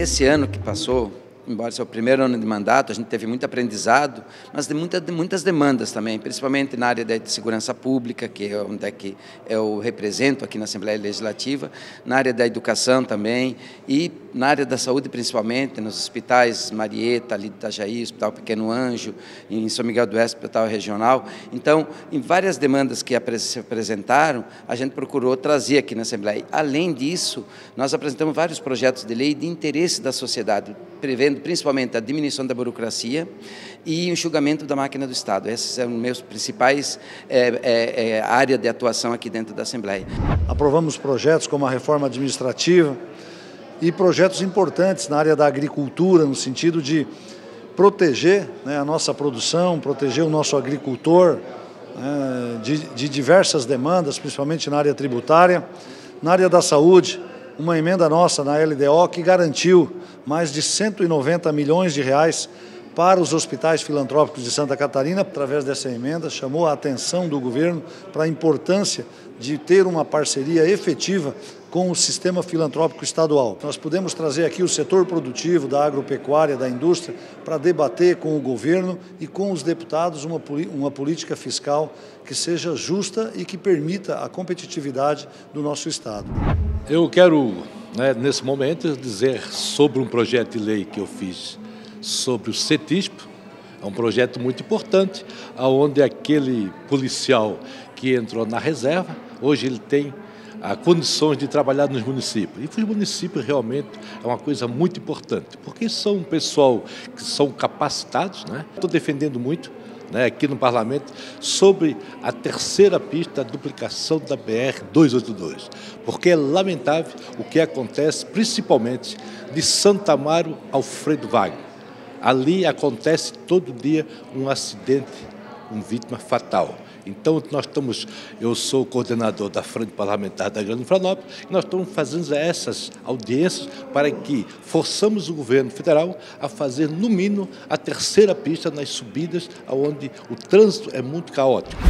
Esse ano que passou, embora seja o primeiro ano de mandato, a gente teve muito aprendizado, mas de, muita, de muitas demandas também, principalmente na área de segurança pública, que é onde é que eu represento aqui na Assembleia Legislativa, na área da educação também e na área da saúde principalmente, nos hospitais Marieta, ali de Itajaí, Hospital Pequeno Anjo, em São Miguel do Oeste, Hospital Regional. Então, em várias demandas que se apresentaram, a gente procurou trazer aqui na Assembleia. Além disso, nós apresentamos vários projetos de lei de interesse da sociedade, prevendo principalmente a diminuição da burocracia e enxugamento da máquina do Estado. Esses são meus principais é, é, áreas de atuação aqui dentro da Assembleia. Aprovamos projetos como a reforma administrativa e projetos importantes na área da agricultura, no sentido de proteger né, a nossa produção, proteger o nosso agricultor né, de, de diversas demandas, principalmente na área tributária, na área da saúde, uma emenda nossa na LDO que garantiu mais de 190 milhões de reais para os hospitais filantrópicos de Santa Catarina, através dessa emenda, chamou a atenção do governo para a importância de ter uma parceria efetiva com o sistema filantrópico estadual. Nós podemos trazer aqui o setor produtivo da agropecuária, da indústria, para debater com o governo e com os deputados uma, uma política fiscal que seja justa e que permita a competitividade do nosso Estado. Eu quero, né, nesse momento, dizer sobre um projeto de lei que eu fiz sobre o CETISP, é um projeto muito importante, onde aquele policial que entrou na reserva, hoje ele tem a condições de trabalhar nos municípios. E os municípios realmente é uma coisa muito importante, porque são um pessoal que são capacitados, né? Estou defendendo muito né, aqui no parlamento sobre a terceira pista da duplicação da BR 282, porque é lamentável o que acontece, principalmente de Santa Amaro ao Fredo Wagner. Ali acontece todo dia um acidente, uma vítima fatal. Então, nós estamos, eu sou coordenador da Frente Parlamentar da Grande Florianópolis, e nós estamos fazendo essas audiências para que forçamos o governo federal a fazer, no mínimo, a terceira pista nas subidas, onde o trânsito é muito caótico.